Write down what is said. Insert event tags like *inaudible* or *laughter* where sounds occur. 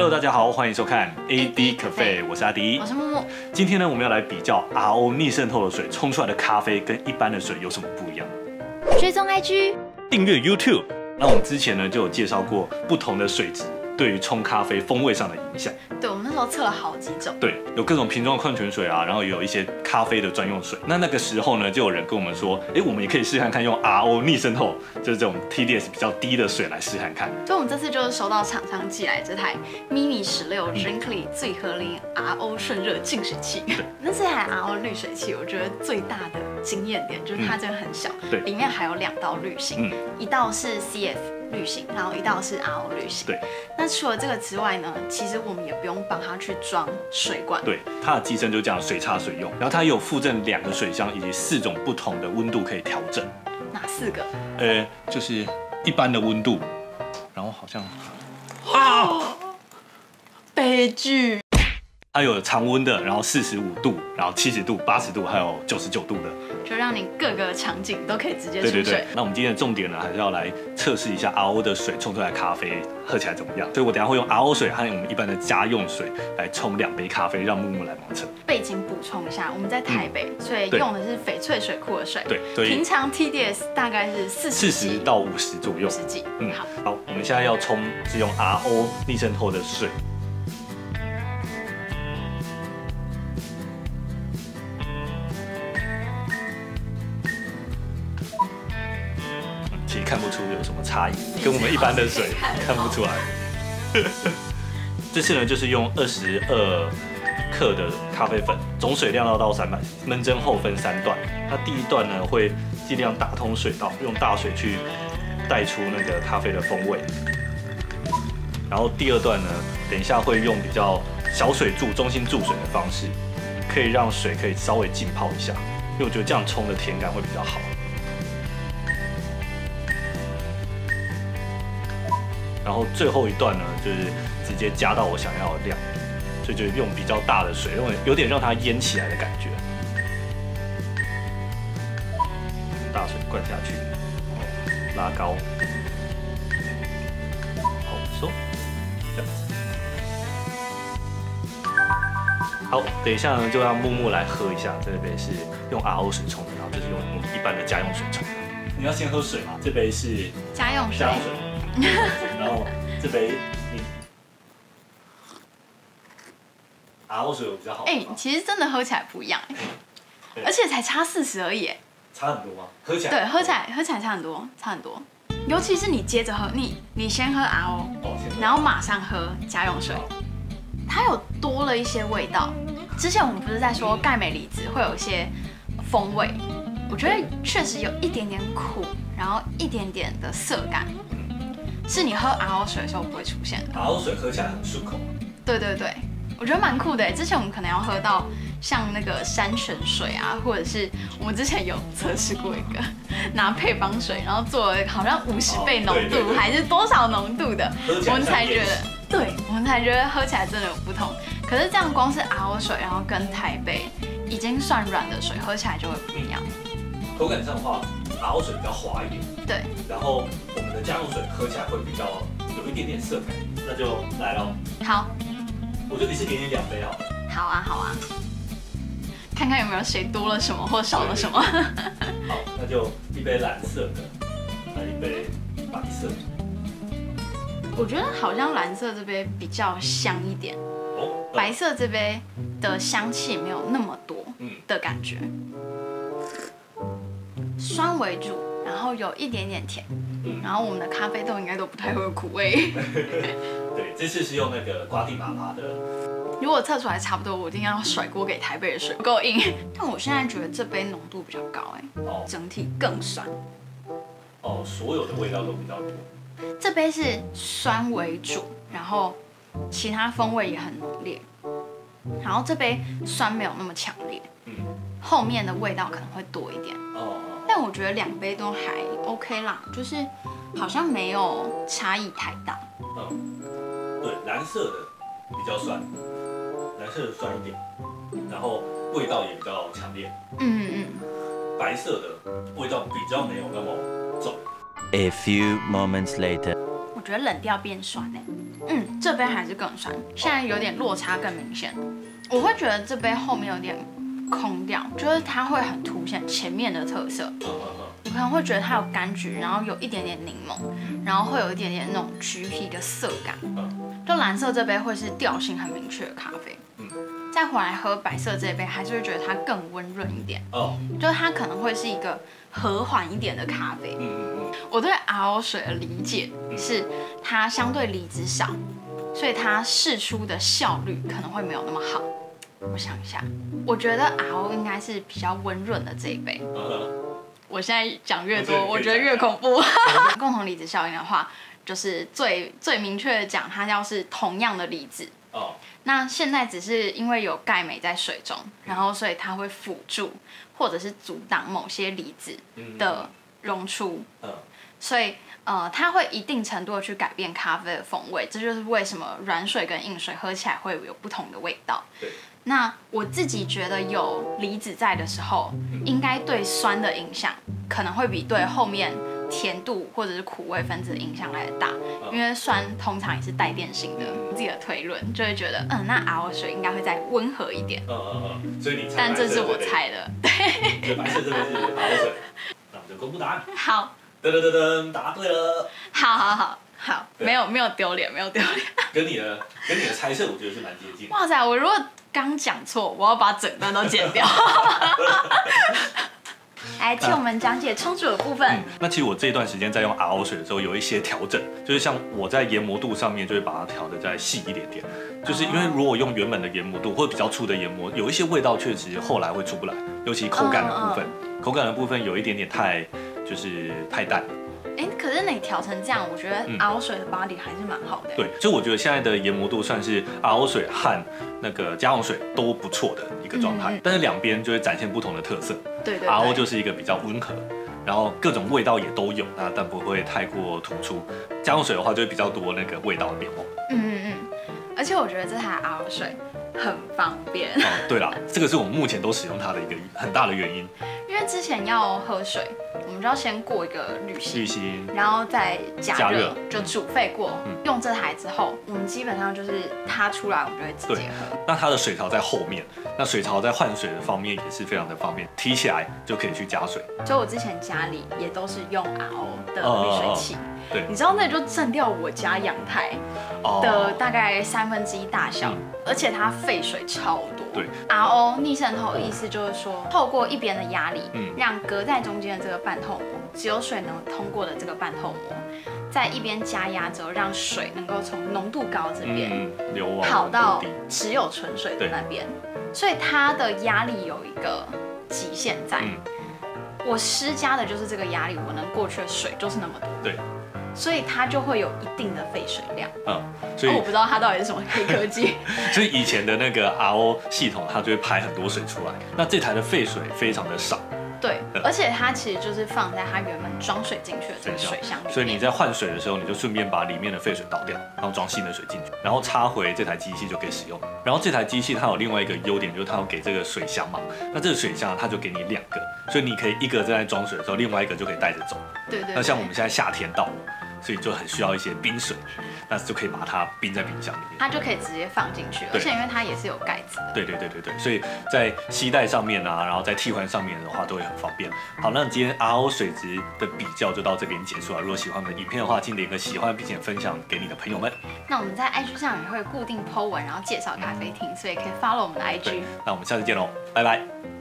Hello，大家好，欢迎收看 AD Cafe，我是阿迪我。是木木。今天呢，我们要来比较 RO 逆渗透的水冲出来的咖啡跟一般的水有什么不一样。追踪 IG，订阅 YouTube。那我们之前呢就有介绍过不同的水质对于冲咖啡风味上的影响。对我们那时候测了好几种，对，有各种瓶装矿泉水啊，然后也有一些咖啡的专用水。那那个时候呢，就有人跟我们说，哎，我们也可以试看看用 RO 逆渗透，就是这种 TDS 比较低的水来试看看。所以我们这次就是收到厂商寄来这台 mini 十六嗯 Drinkly 最合零 RO 顺热净水器。那这台 RO 滤水器，我觉得最大的惊艳点就是它真的很小，对里面还有两道滤芯，嗯一道是 CF 滤芯，然后一道是 RO 滤芯。对。那除了这个之外呢，其实我们也不用帮它去装水管。对，它的机身就这样水插水用，然后它有附赠两个水箱以及四种不同的温度可以调整。哪四个？呃，就是一般的温度，然后好像啊，悲剧。它有常温的，然后四十五度，然后七十度、八十度，还有九十九度的。就让你各个场景都可以直接出水。对对对。那我们今天的重点呢，还是要来测试一下 RO 的水冲出来的咖啡喝起来怎么样。所以我等下会用 RO 水和我们一般的家用水来冲两杯咖啡，让木木来盲测。背景补充一下，我们在台北，所以用的是翡翠水库的水。对，所以平常 TDS 大概是四四十几十到五十左右五。十几。嗯好，，好，我们现在要冲是用 RO 逆渗透的水。差异，跟我们一般的水看不出来。*laughs* 这次呢，就是用二十二克的咖啡粉，总水量要到三百，焖蒸后分三段。那第一段呢，会尽量打通水道，用大水去带出那个咖啡的风味。然后第二段呢，等一下会用比较小水柱、中心注水的方式，可以让水可以稍微浸泡一下，因为我觉得这样冲的甜感会比较好。然后最后一段呢，就是直接加到我想要的量，所以就用比较大的水，用有点让它淹起来的感觉。大水灌下去，拉高，好收，这样子。好，等一下呢，就让木木来喝一下，这杯是用 RO 水冲的，然后这是用我们一般的家用水冲的。你要先喝水吗？这杯是家用水，然后这杯你 RO 水有比较好哎、吗，其实真的喝起来不一样，对。而且才差四十而已。哎。差很多吗？喝起来对，喝起来喝起来差很多，差很多。尤其是你接着喝，你你先喝 RO，哦，然后马上喝家用水，它有多了一些味道。之前我们不是在说钙镁离子会有一些风味，我觉得确实有一点点苦，然后一点点的涩感，是你喝 RO 水的时候不会出现的。RO 水喝起来很顺口。对对对，我觉得蛮酷的耶。之前我们可能要喝到像那个山泉水啊，或者是我们之前有测试过一个 *laughs* 拿配方水，然后做了好像五十倍浓度还是多少浓度的，我们才觉得像，对我们才觉得喝起来真的有不同。可是这样光是 RO 水，然后跟台北已经算软的水喝起来就会不一样。口感上的话，RO 水比较滑一点，对，然后我们的加入水喝起来会比较有一点点涩感。那就来喽，好，我这里是给你两杯好了。好啊，好啊，看看有没有谁多了什么或少了什么。好，那就一杯蓝色的，来一杯白色的。我觉得好像蓝色这杯比较香一点。哦，白色这杯的香气没有那么多嗯的感觉，酸为主，然后有一点点甜，嗯然后我们的咖啡豆应该都不太会有苦味。*laughs* 对，这次是用那个瓜地马拉的，*laughs* 如果测出来差不多，我一定要甩锅给台北的水不够硬。但我现在觉得这杯浓度比较高，哎，哦整体更酸。哦，所有的味道都比较多。这杯是酸为主，然后其他风味也很浓烈，然后这杯酸没有那么强烈，嗯，后面的味道可能会多一点。哦，但我觉得两杯都还 OK 啦，就是好像没有差异太大。嗯，对，蓝色的比较酸，蓝色的酸一点，然后味道也比较强烈。嗯嗯嗯白色的味道比较没有那么重。A few moments later. 我觉得冷掉变酸哎。嗯，这杯还是更酸，现在有点落差更明显。我会觉得这杯后面有点空掉，就是它会很凸显前面的特色。你可能会觉得它有柑橘，然后有一点点柠檬，然后会有一点点那种橘皮的涩感。就蓝色这杯会是调性很明确的咖啡。再回来喝白色这一杯，还是会觉得它更温润一点。哦，就是它可能会是一个和缓一点的咖啡。嗯嗯嗯。我对 RO 水的理解是，它相对离子少，所以它释出的效率可能会没有那么好。我想一下，我觉得 RO 应该是比较温润的这一杯。我现在讲越多，我觉得越恐怖。*laughs* 共同离子效应的话，就是最最明确的讲，它要是同样的离子。哦。那现在只是因为有钙镁在水中，然后所以它会辅助或者是阻挡某些离子的溶出。嗯。所以呃，它会一定程度的去改变咖啡的风味，这就是为什么软水跟硬水喝起来会有不同的味道。对。那我自己觉得有离子在的时候，应该对酸的影响可能会比对后面甜度或者是苦味分子的影响来的大，因为酸通常也是带电性的。自己的推论就会觉得，嗯，那 R 水应该会再温和一点。嗯嗯嗯。所以你，但这是我猜的。对。白色这边是 R 水，那我们就公布答案。好。噔噔噔噔，答对了。好好好好，没有没有丢脸，没有丢脸。跟你的跟你的猜测，我觉得是蛮接近。哇塞，我如果。刚讲错，我要把整段都剪掉。*laughs* 来替我们讲解冲煮的部分。那其实我这段时间在用 RO 水的时候，有一些调整，就是像我在研磨度上面就会把它调的再细一点点。就是因为如果用原本的研磨度或者比较粗的研磨，有一些味道确实后来会出不来，尤其口感的部分，口感的部分有一点点太就是太淡。哎，可是你调成这样，我觉得 RO 水的 body 还是蛮好的。对，所以我觉得现在的研磨度算是 RO 水和那个加用水都不错的一个状态，但是两边就会展现不同的特色。对对。RO 就是一个比较温和，然后各种味道也都有，那但不会太过突出。加用水的话就会比较多那个味道的变化。嗯嗯嗯。而且我觉得这台 RO 水很方便。哦，对了，这个是我们目前都使用它的一个很大的原因。因为之前要喝水。我们就要先过一个滤芯，滤芯，然后再加热，就煮沸过。用这台之后，我们基本上就是它出来，我们就会直接喝。那它的水槽在后面，那水槽在换水的方面也是非常的方便，提起来就可以去加水。就我之前家里也都是用 RO 的滤水器，对，你知道那就占掉我家阳台的大概三分之一大小，而且它废水超多。对，RO 逆渗透的意思就是说，透过一边的压力，嗯，让隔在中间的这个半透膜，只有水能通过的这个半透膜，在一边加压之后，让水能够从浓度高这边流跑到只有纯水的那边，所以它的压力有一个极限在。我施加的就是这个压力，我能过去的水就是那么多。对。所以它就会有一定的废水量。嗯，所以我不知道它到底是什么黑科技。*laughs* 所以以前的那个 RO 系统，它就会排很多水出来。那这台的废水非常的少。对，而且它其实就是放在它原本装水进去的这个水箱里。所以你在换水的时候，你就顺便把里面的废水倒掉，然后装新的水进去，然后插回这台机器就可以使用。然后这台机器它有另外一个优点，就是它要给这个水箱嘛。那这个水箱它就给你两个，所以你可以一个在装水的时候，另外一个就可以带着走。对对。那像我们现在夏天到了。所以就很需要一些冰水，那就可以把它冰在冰箱里面，它就可以直接放进去，而且因为它也是有盖子的。对对对对对，所以在吸带上面啊，然后在替换上面的话都会很方便。好，那今天 RO 水质的比较就到这边结束了。如果喜欢我们的影片的话，请点个喜欢，并且分享给你的朋友们。那我们在 IG 上也会固定 po 文，然后介绍咖啡厅，所以可以 follow 我们的 IG。那我们下次见喽，拜拜。